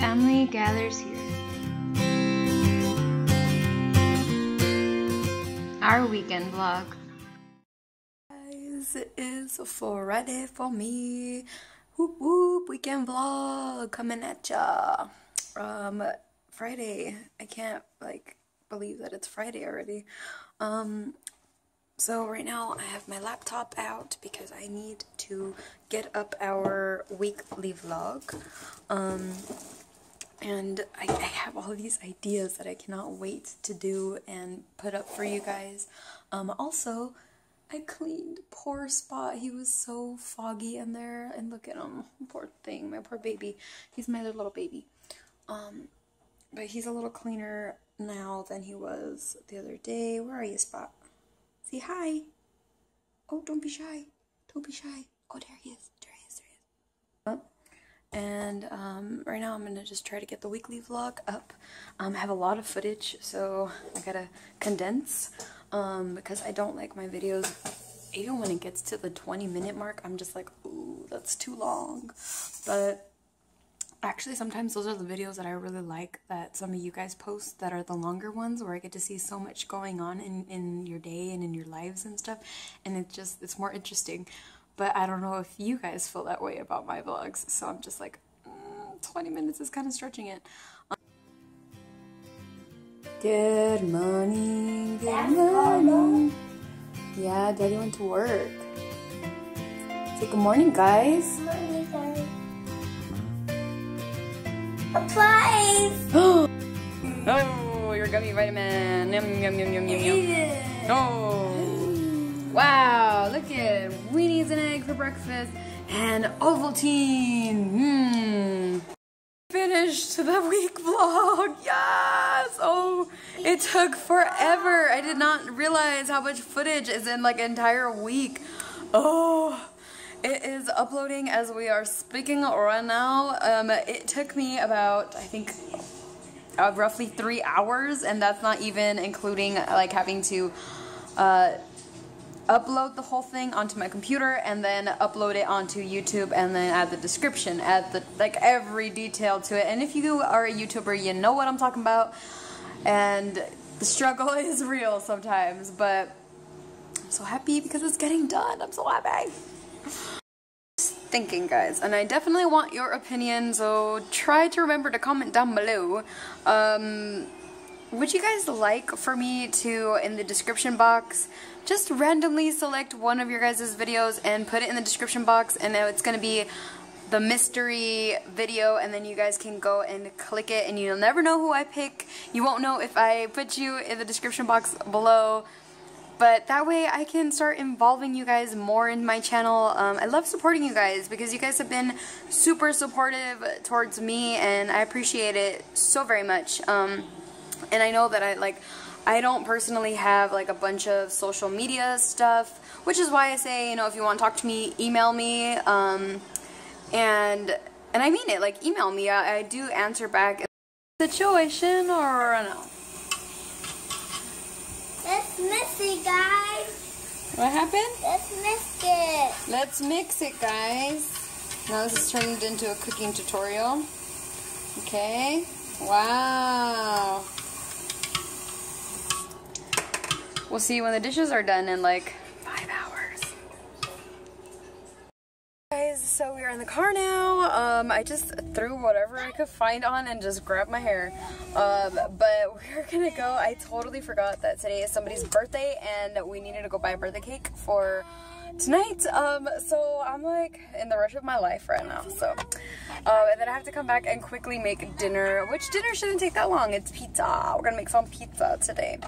family gathers here. Our weekend vlog. Guys, it is Friday for me. Whoop whoop, weekend vlog coming at ya. Um, Friday. I can't like believe that it's Friday already. Um, so right now I have my laptop out because I need to get up our weekly vlog. Um, and I, I have all these ideas that I cannot wait to do and put up for you guys. Um, also, I cleaned poor Spot. He was so foggy in there, and look at him, poor thing, my poor baby. He's my little baby. Um, but he's a little cleaner now than he was the other day. Where are you, Spot? Say hi. Oh, don't be shy. Don't be shy. Oh, there he is. There he is. There he is. Oh. And um, right now I'm gonna just try to get the weekly vlog up. Um, I have a lot of footage, so I gotta condense um, because I don't like my videos. Even when it gets to the 20 minute mark, I'm just like, ooh, that's too long. But actually sometimes those are the videos that I really like that some of you guys post that are the longer ones where I get to see so much going on in, in your day and in your lives and stuff and it's just it's more interesting but I don't know if you guys feel that way about my vlogs so I'm just like mm, 20 minutes is kind of stretching it Good morning, good morning. Yeah, Daddy went to work. Say good morning, guys. Good morning, guys. Surprise! oh, your gummy vitamin. Yum, yum, yum, yum, yum, yum. Oh. Wow, look at weenies and egg for breakfast and Ovaltine. Hmm. Finished the week vlog. Yes. Oh, it took forever. I did not realize how much footage is in like an entire week. Oh. It is uploading as we are speaking right now. Um, it took me about, I think, uh, roughly three hours, and that's not even including like having to uh, upload the whole thing onto my computer and then upload it onto YouTube and then add the description, add the like every detail to it. And if you are a YouTuber, you know what I'm talking about. And the struggle is real sometimes, but I'm so happy because it's getting done. I'm so happy thinking guys and I definitely want your opinion so try to remember to comment down below um, would you guys like for me to in the description box just randomly select one of your guys' videos and put it in the description box and now it's gonna be the mystery video and then you guys can go and click it and you'll never know who I pick you won't know if I put you in the description box below but that way I can start involving you guys more in my channel. Um, I love supporting you guys because you guys have been super supportive towards me and I appreciate it so very much. Um, and I know that I like I don't personally have like a bunch of social media stuff, which is why I say, you know, if you want to talk to me, email me. Um, and and I mean it, like email me. I, I do answer back. Situation or no? Let's mix it, guys. What happened? Let's mix it. Let's mix it, guys. Now this is turned into a cooking tutorial. Okay. Wow. We'll see when the dishes are done in like five hours. Guys, so we are in the car now. Um, I just threw whatever I could find on and just grabbed my hair. Um, but we're gonna go. I totally forgot that today is somebody's birthday and we needed to go buy a birthday cake for tonight. Um, so I'm like in the rush of my life right now. So, uh, and then I have to come back and quickly make dinner, which dinner shouldn't take that long. It's pizza. We're gonna make some pizza today.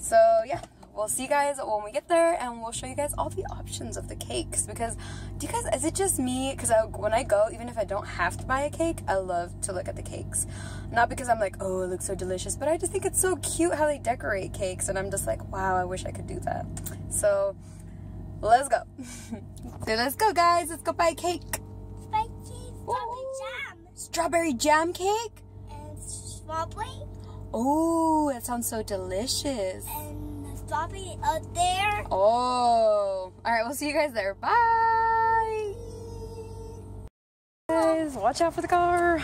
So yeah, we'll see you guys when we get there and we'll show you guys all the options of the cakes because do you guys is it just me? Because when I go even if I don't have to buy a cake I love to look at the cakes. Not because I'm like oh it looks so delicious but I just think it's so cute how they decorate cakes and I'm just like wow I wish I could do that. So let's go. So let's go guys. Let's go buy a cake. Spicy strawberry jam. strawberry jam cake? And strawberry. oh that sounds so delicious. And strawberry out there. Oh. Alright, we'll see you guys there. Bye! Guys, watch out for the car.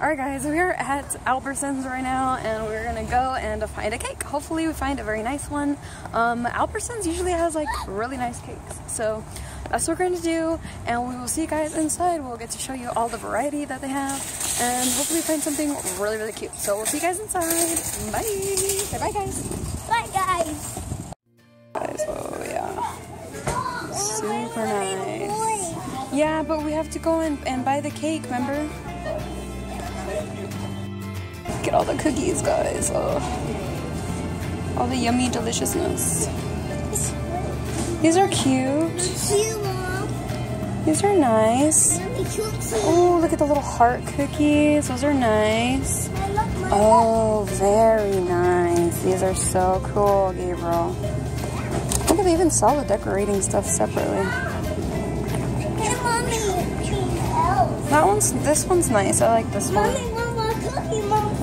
Alright guys, we are at Albertsons right now and we're gonna go and find a cake. Hopefully we find a very nice one. Um, Albertsons usually has like really nice cakes. So that's what we're going to do and we will see you guys inside. We'll get to show you all the variety that they have and hopefully find something really really cute. So we'll see you guys inside. Bye! Say bye guys! Bye. Guys, have to go and, and buy the cake, remember? Get all the cookies, guys. Oh. All the yummy deliciousness. These are cute. These are nice. Oh, look at the little heart cookies. Those are nice. Oh, very nice. These are so cool, Gabriel. Look at they even sell the decorating stuff separately. That one's, this one's nice. I like this one. Mommy, one cookie, Mom.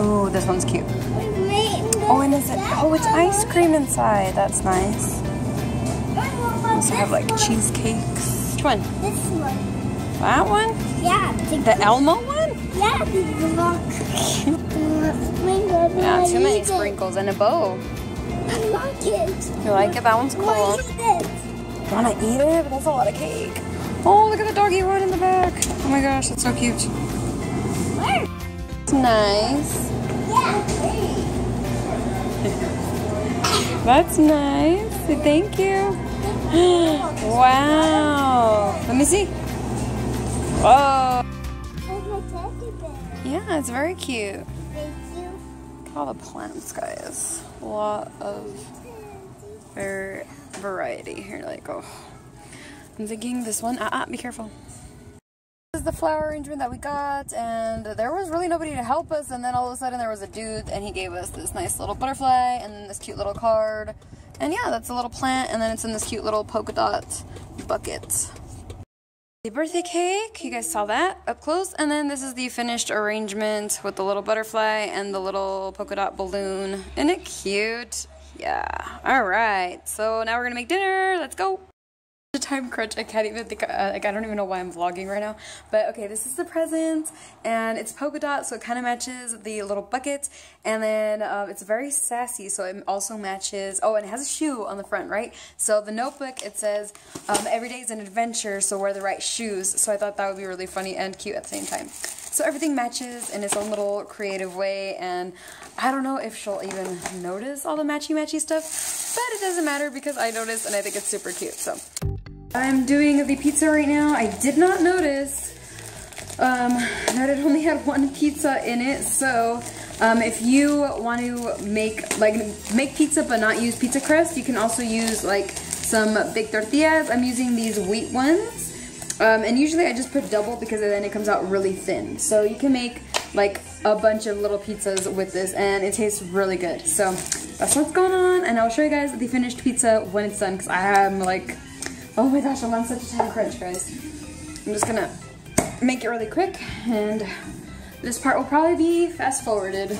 Ooh, this one's cute. Oh, and is it? Oh, it's ice cream inside. That's nice. I Also have like cheesecakes. Which one? This one. That one? Yeah, the, The Elmo one? yeah, the block. Sprinkle, Yeah, too many sprinkles and a bow. I like it. You like it? That one's cool. What is it? Wanna eat it? But that's a lot of cake. Oh, look at the doggy one in the back. Oh my gosh, that's so cute. Where? It's nice. Yeah. That's nice. Thank you. Wow. Let me see. Whoa. There's my teddy bear. Yeah, it's very cute. Thank you. All the plants, guys. A lot of variety here. Like, oh, I'm thinking this one. Ah, ah, be careful. This is the flower arrangement that we got, and there was really nobody to help us. And then all of a sudden, there was a dude, and he gave us this nice little butterfly and this cute little card. And yeah, that's a little plant, and then it's in this cute little polka dot bucket. The birthday cake, you guys saw that up close. And then this is the finished arrangement with the little butterfly and the little polka dot balloon. Isn't it cute? Yeah. All right. So now we're gonna make dinner. Let's go. Time crunch. I can't even think. Uh, like I don't even know why I'm vlogging right now. But okay, this is the present, and it's polka dot, so it kind of matches the little bucket. And then uh, it's very sassy, so it also matches. Oh, and it has a shoe on the front, right? So the notebook it says um, every day is an adventure, so wear the right shoes. So I thought that would be really funny and cute at the same time. So everything matches in its own little creative way, and I don't know if she'll even notice all the matchy matchy stuff, but it doesn't matter because I noticed and I think it's super cute. So. I'm doing the pizza right now. I did not notice um, that it only had one pizza in it. So um, if you want to make like make pizza but not use pizza crust, you can also use like some big tortillas. I'm using these wheat ones. Um, and usually I just put double because then it comes out really thin. So you can make like a bunch of little pizzas with this and it tastes really good. So that's what's going on and I'll show you guys the finished pizza when it's done because I am like Oh my gosh, I'm on such a time crunch, guys. I'm just gonna make it really quick, and this part will probably be fast forwarded.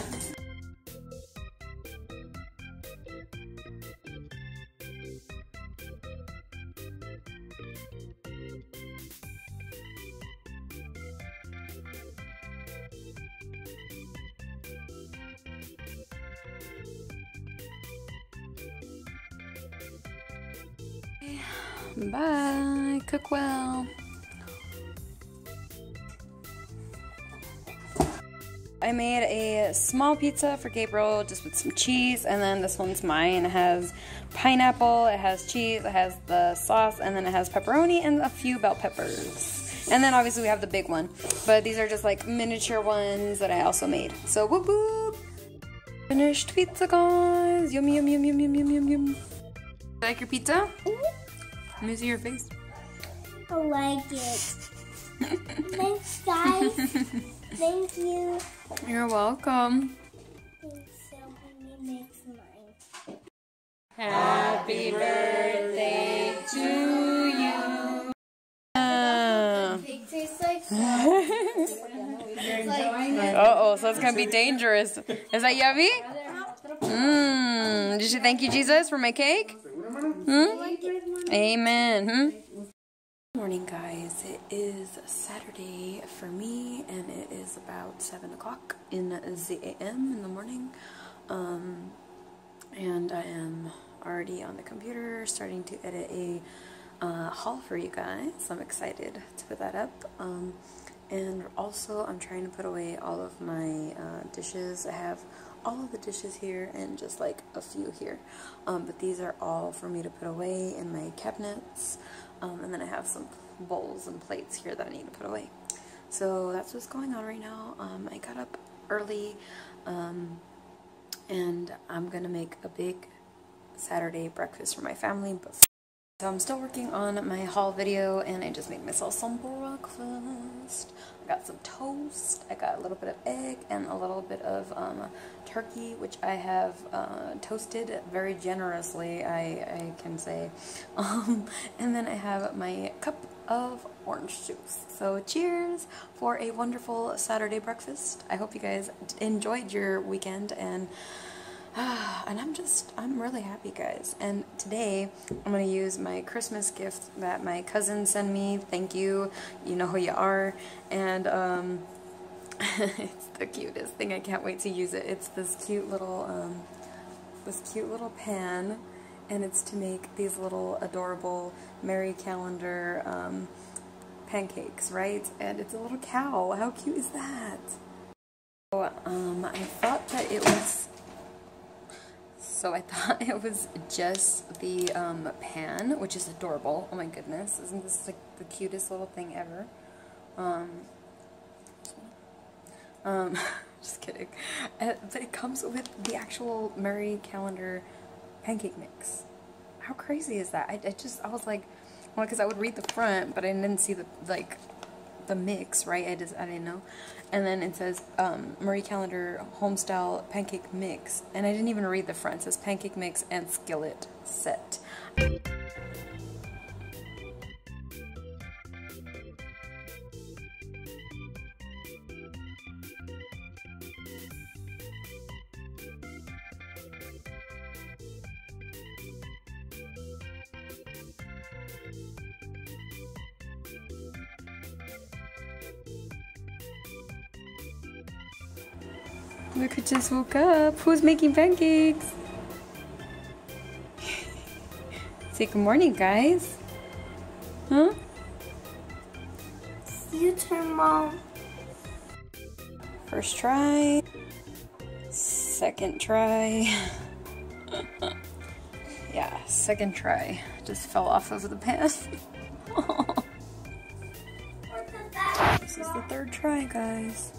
Bye. Cook well. I made a small pizza for Gabriel just with some cheese, and then this one's mine. It has pineapple, it has cheese, it has the sauce, and then it has pepperoni and a few bell peppers. And then obviously we have the big one, but these are just like miniature ones that I also made. So whoop whoop! Finished pizza, guys! Yum yum yum yum yum yum yum yum. Like your pizza? Let me see your face. I like it. Thanks, guys. Thank you. You're welcome. Thanks so much. Makes mine. Happy birthday to you. Uh oh, so it's gonna be dangerous. Is that yummy? Mmm. Did you thank you, Jesus, for my cake? Hmm? Amen. Hmm? Morning, guys. It is Saturday for me, and it is about 7 o'clock in the a.m. in the morning. Um, and I am already on the computer starting to edit a uh, haul for you guys. I'm excited to put that up. Um, and also, I'm trying to put away all of my uh, dishes. I have all of the dishes here and just like a few here. Um, but these are all for me to put away in my cabinets. Um, and then I have some bowls and plates here that I need to put away. So that's what's going on right now. Um, I got up early um, and I'm gonna make a big Saturday breakfast for my family. But so I'm still working on my haul video and I just made myself some breakfast. I got some toast, I got a little bit of egg and a little bit of um, turkey which I have uh, toasted very generously I, I can say. Um, and then I have my cup of orange juice. So cheers for a wonderful Saturday breakfast. I hope you guys enjoyed your weekend and and I'm just, I'm really happy, guys. And today, I'm going to use my Christmas gift that my cousin sent me. Thank you. You know who you are. And, um, it's the cutest thing. I can't wait to use it. It's this cute little, um, this cute little pan. And it's to make these little adorable Marie Callender, um, pancakes, right? And it's a little cow. How cute is that? So, um, I thought that it was so I thought it was just the um, pan, which is adorable. Oh my goodness, isn't this like the cutest little thing ever? Um, um, just kidding. Uh, but it comes with the actual Marie Callender pancake mix. How crazy is that? I, I just, I was like, well, because I would read the front, but I didn't see the, like, the mix, right? I just I didn't know. And then it says um, Marie Callender Homestyle Pancake Mix, and I didn't even read the front. It says Pancake Mix and Skillet Set. Look who just woke up. Who's making pancakes? Say good morning, guys. Huh? You turn, Mom. First try. Second try. yeah, second try. Just fell off of the pan. this is the third try, guys.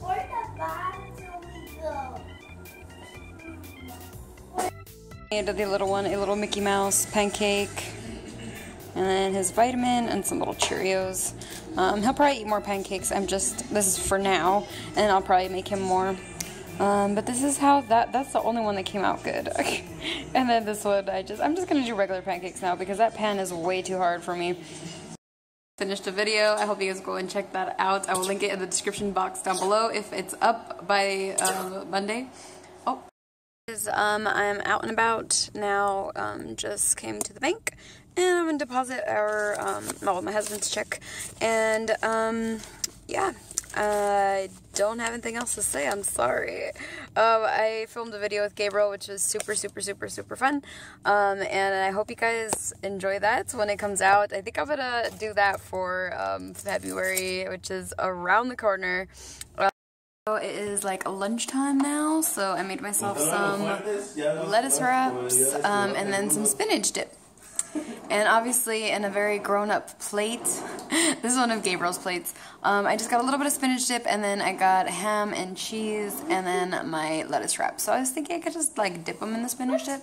Made the little one a little Mickey Mouse pancake, and then his vitamin and some little Cheerios. Um, he'll probably eat more pancakes. I'm just this is for now, and I'll probably make him more. Um, but this is how that that's the only one that came out good. and then this one, I just I'm just gonna do regular pancakes now because that pan is way too hard for me. Finished the video. I hope you guys go and check that out. I will link it in the description box down below if it's up by uh, Monday. Oh. Um, I'm out and about now. Um, just came to the bank, and I'm gonna deposit our um, well, my husband's check, and um, yeah. I don't have anything else to say. I'm sorry. Um, I filmed a video with Gabriel, which was super, super, super, super fun. Um, and I hope you guys enjoy that when it comes out. I think I'm gonna do that for um, February, which is around the corner. So it is like lunchtime now, so I made myself some lettuce wraps um, and then some spinach dip. And obviously in a very grown-up plate, this is one of Gabriel's plates, um, I just got a little bit of spinach dip and then I got ham and cheese and then my lettuce wrap. So I was thinking I could just like dip them in the spinach dip.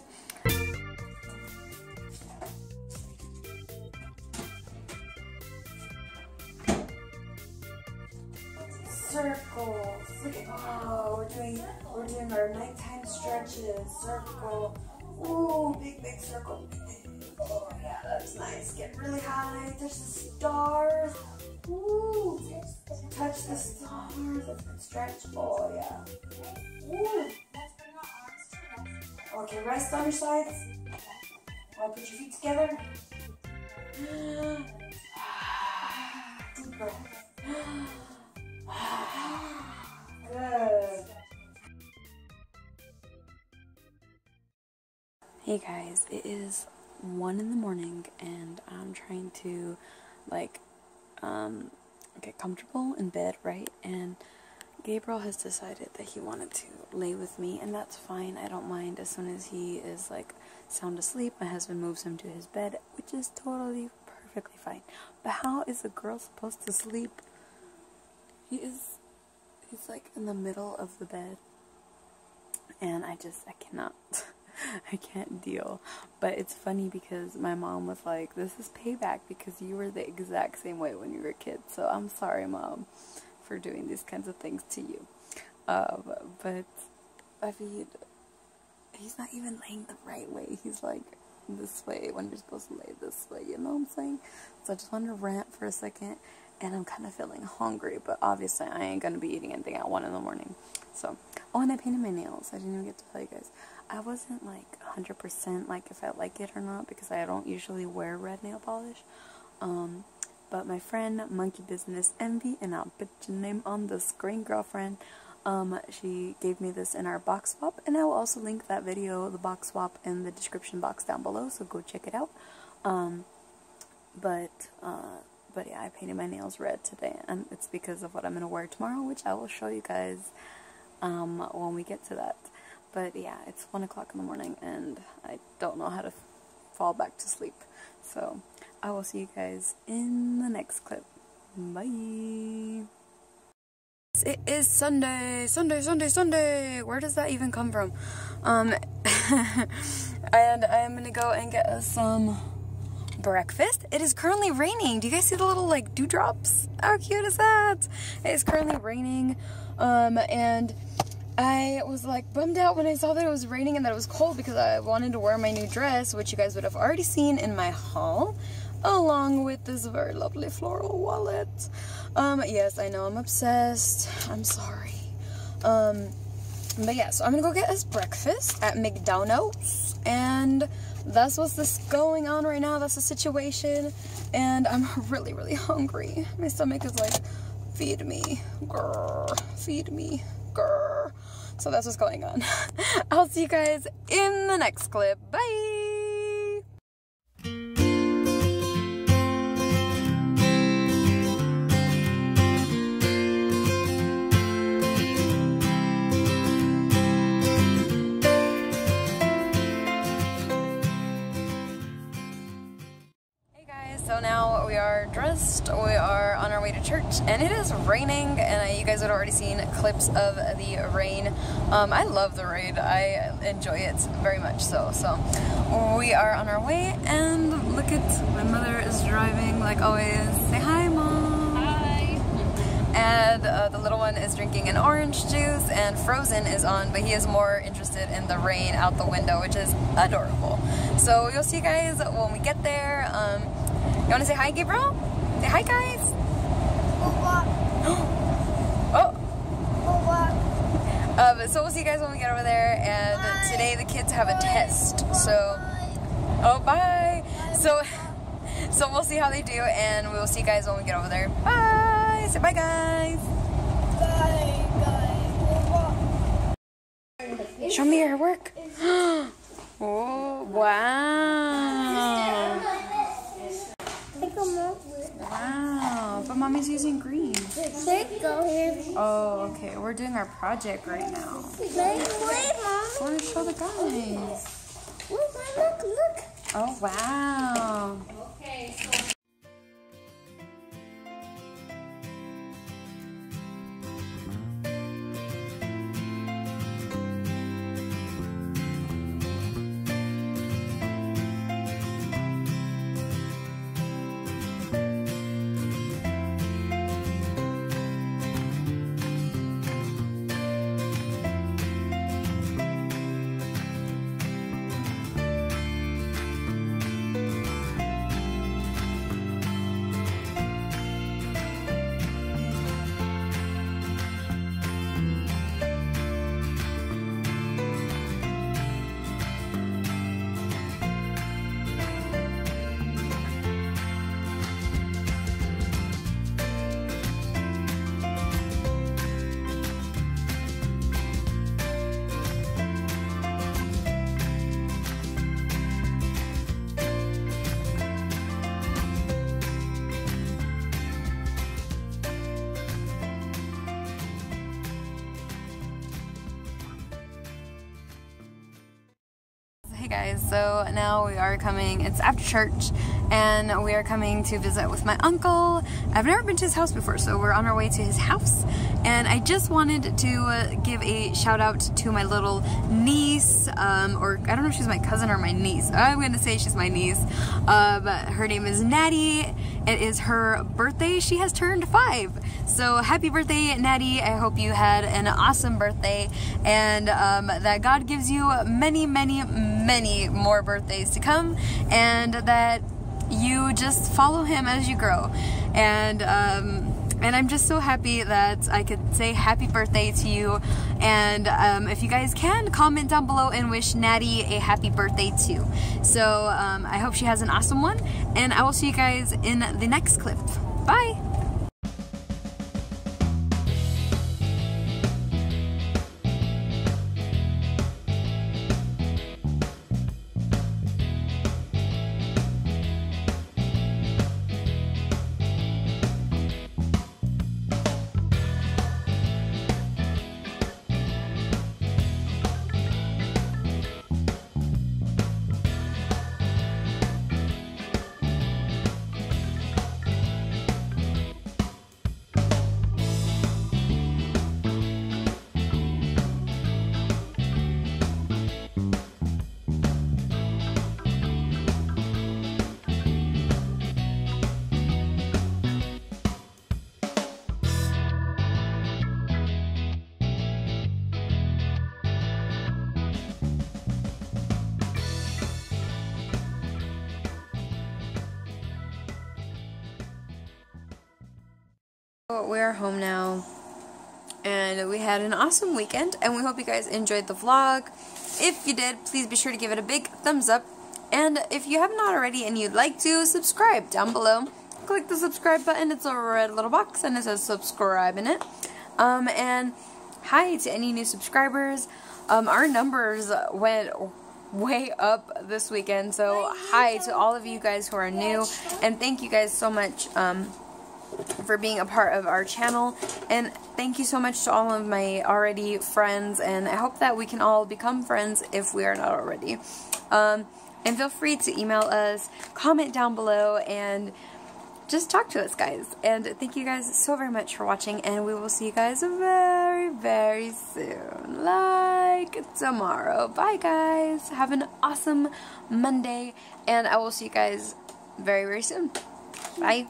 Circles. Oh, we're doing we're doing our nighttime stretches. Circle. Ooh, big big circle. Oh yeah, that's nice. Get really high. Touch the stars. Ooh, touch the stars. Stretch. Oh yeah. Ooh. Okay, rest on your sides. Or put your feet together. Ah, deep breath. Hey guys, it is one in the morning and I'm trying to like um, get comfortable in bed, right? And Gabriel has decided that he wanted to lay with me, and that's fine. I don't mind. As soon as he is like sound asleep, my husband moves him to his bed, which is totally perfectly fine. But how is a girl supposed to sleep he is he's like in the middle of the bed and I just I cannot I can't deal. But it's funny because my mom was like, This is payback because you were the exact same way when you were a kid. So I'm sorry, mom, for doing these kinds of things to you. Um, but I mean, he's not even laying the right way. He's like this way when you're supposed to lay this way, you know what I'm saying? So I just wanted to rant for a second and I'm kind of feeling hungry, but obviously I ain't gonna be eating anything at 1 in the morning. So, oh, and I painted my nails. I didn't even get to tell you guys. I wasn't like 100% like if I like it or not because I don't usually wear red nail polish. Um, but my friend, Monkey Business Envy, and I'll put your name on the screen, girlfriend. Um, she gave me this in our box swap, and I will also link that video, the box swap, in the description box down below, so go check it out. Um, but, uh, but yeah, I painted my nails red today, and it's because of what I'm going to wear tomorrow, which I will show you guys um, when we get to that. But yeah, it's 1 o'clock in the morning, and I don't know how to fall back to sleep. So, I will see you guys in the next clip. Bye! It is Sunday, Sunday, Sunday, Sunday. Where does that even come from? Um, and I'm gonna go and get us some breakfast. It is currently raining. Do you guys see the little like dewdrops? How cute is that? It is currently raining. Um, and I was like bummed out when I saw that it was raining and that it was cold because I wanted to wear my new dress, which you guys would have already seen in my haul, along with this very lovely floral wallet. Um, yes, I know I'm obsessed. I'm sorry. Um, but yeah, so I'm gonna go get us breakfast at McDonald's and that's what's this going on right now. That's the situation. And I'm really, really hungry. My stomach is like, feed me, grr, feed me, grr. So that's what's going on. I'll see you guys in the next clip. Bye! And you guys have already seen clips of the rain. Um, I love the rain, I enjoy it very much so. So we are on our way, and look at my mother is driving like always. Say hi, mom. Hi. And uh, the little one is drinking an orange juice, and Frozen is on, but he is more interested in the rain out the window, which is adorable. So you'll see you guys when we get there. Um, you want to say hi, Gabriel? Say hi, guys. oh. Um, so we'll see you guys when we get over there. And bye. today the kids have a test. So, oh, bye. So, so we'll see how they do, and we will see you guys when we get over there. Bye. Say bye, guys. Bye, guys. Show me your work. oh, wow. Wow, but mommy's using green. Oh, okay. We're doing our project right now. Wait, wait, I want to show the guys. Look, look, look. Oh, wow. Hey guys, so now we are coming, it's after church, and we are coming to visit with my uncle. I've never been to his house before, so we're on our way to his house. And I just wanted to uh, give a shout out to my little niece, um, or I don't know if she's my cousin or my niece. I'm gonna say she's my niece. Uh, but her name is Natty. It is her birthday. She has turned five. So happy birthday, Natty. I hope you had an awesome birthday and um, that God gives you many, many, many more birthdays to come and that you just follow him as you grow. And um, and I'm just so happy that I could say happy birthday to you. And um, if you guys can, comment down below and wish Natty a happy birthday too. So um, I hope she has an awesome one, and I will see you guys in the next clip. Bye! We are home now and we had an awesome weekend and we hope you guys enjoyed the vlog. If you did, please be sure to give it a big thumbs up and if you have not already and you'd like to, subscribe down below. Click the subscribe button, it's a red little box and it says subscribe in it. Um, and hi to any new subscribers. Um, our numbers went way up this weekend so hi to all of you guys who are new and thank you guys so much um, for being a part of our channel and thank you so much to all of my already friends and I hope that we can all become friends if we are not already. Um, and feel free to email us, comment down below, and just talk to us guys. And thank you guys so very much for watching and we will see you guys very, very soon. Like tomorrow. Bye guys. Have an awesome Monday and I will see you guys very, very soon. Bye.